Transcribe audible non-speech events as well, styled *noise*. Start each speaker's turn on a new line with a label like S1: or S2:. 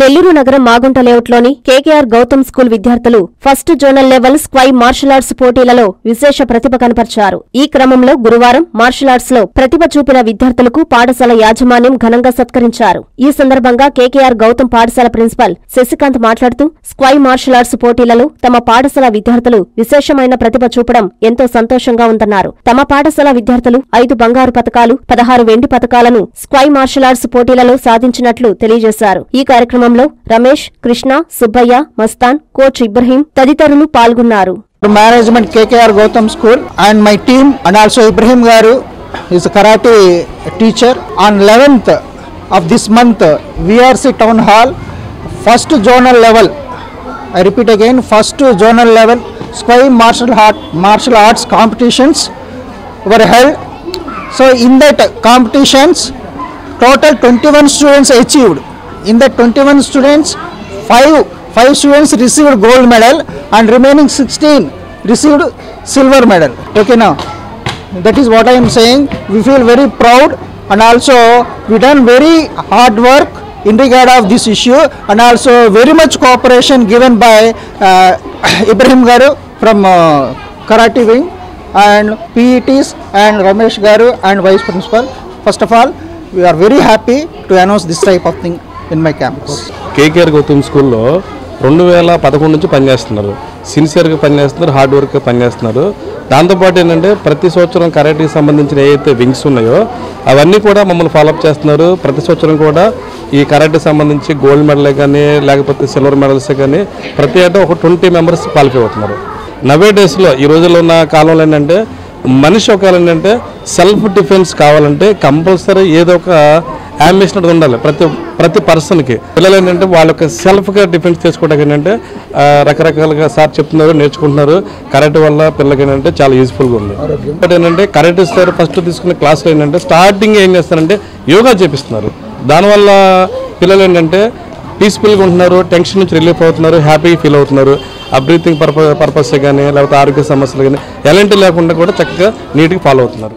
S1: నెల్లూరు నగరం మాగుంట లేఅవుట్లోని KKR Gautam school విద్యార్థులు first zonal level Sqay martial arts పోటీలలో విశేష ప్రతిభ కనపర్చారు. ఈ క్రమంలో గురువారం మార్షల్ ఆర్ట్స్లో ప్రతిభ చూపిన విద్యార్థులకు పాఠశాల యాజమాన్యం ఘనంగా సత్కరించారు. ఈ సందర్భంగా కేకేఆర్ గౌతమ్ పాఠశాల ప్రిన్సిపల్ శశికాంత్ మాట్లాడుతూ స్క్వై మార్షల్ ఆర్ట్స్ పోటీలలో తమ పాఠశాల విద్యార్థులు విశేషమైన ప్రతిభ చూపడం ఎంతో సంతోషంగా ఉందన్నారు. తమ పాఠశాల విద్యార్థులు ఐదు బంగారు పథకాలు పదహారు వెండి పథకాలను స్క్వై మార్షల్ ఆర్ట్స్ పోటీలలో సాధించినట్లు తెలియజేశారు. ఈ కార్యక్రమం కార్యక్రమంలో రమేష్ కృష్ణ సుబ్బయ్య మస్తాన్ కోచ్ ఇబ్రహీం తదితరులు పాల్గొన్నారు
S2: management KKR Gautam School and my team and also Ibrahim Garu is a karate teacher. On 11th of this month, VRC Town Hall, first zonal level. I repeat again, first zonal level Square martial art martial arts competitions were held. So in that competitions, total 21 students achieved. In the 21 students, five five students received gold medal and remaining 16 received silver medal. Okay now, that is what I am saying. We feel very proud and also we done very hard work in regard of this issue and also very much cooperation given by uh, *coughs* Ibrahim Garu from uh, Karate Wing and PETs and Ramesh Garu and Vice Principal. First of all, we are very happy to announce this type of thing in my campus
S3: KKR Gautam స్కూల్లో రెండు వేల పదకొండు నుంచి పనిచేస్తున్నారు. సిన్సియర్గా పనిచేస్తున్నారు hard వర్క్గా పనిచేస్తున్నారు. దాంతోపాటు ఏంటంటే ప్రతి సంవత్సరం కరాటీకి సంబంధించిన ఏవైతే వింగ్స్ ఉన్నాయో అవన్నీ కూడా మమ్మల్ని ఫాలోఅప్ చేస్తున్నారు. ప్రతి సంవత్సరం కూడా ఈ కరాటీకి సంబంధించి గోల్డ్ మెడల్ కానీ లేకపోతే సిల్వర్ మెడల్స్ కానీ ప్రతి ఏటా ఒక ట్వంటీ మెంబర్స్ క్వాలిఫై అవుతున్నారు. నవే డేస్లో ఈ రోజుల్లో ఉన్న కాలంలో ఏంటంటే మనిషి ఒకవేళ ఏంటంటే సెల్ఫ్ డిఫెన్స్ కావాలంటే కంపల్సరీ ఏదో ఒక అంబిషన్ అనేది ఉండాలి ప్రతి ప్రతి పర్సన్కి పిల్లలు ఏంటంటే వాళ్ళ యొక్క సెల్ఫ్గా డిఫెన్స్ చేసుకోవడానికి ఏంటంటే రకరకాలుగా సార్ చెప్తున్నారు నేర్చుకుంటున్నారు. కరెంట్ వల్ల పిల్లలకి ఏంటంటే చాలా యూస్ఫుల్గా ఉంది. బట్ ఏంటంటే కరెంట్ సార్ ఫస్ట్ తీసుకునే క్లాస్లో ఏంటంటే స్టార్టింగ్ ఏం చేస్తారంటే యోగా చేపిస్తున్నారు. దానివల్ల పిల్లలు ఏంటంటే పీస్ఫుల్గా ఉంటున్నారు టెన్షన్ నుంచి రిలీఫ్ అవుతున్నారు హ్యాపీగా ఫీల్ అవుతున్నారు. ఆ బ్రీతింగ్ పర్పస్ పర్పస్ కానీ లేకపోతే ఆరోగ్య సమస్యలు కానీ ఎలాంటి లేకుండా కూడా చక్కగా నీట్గా ఫాలో అవుతున్నారు.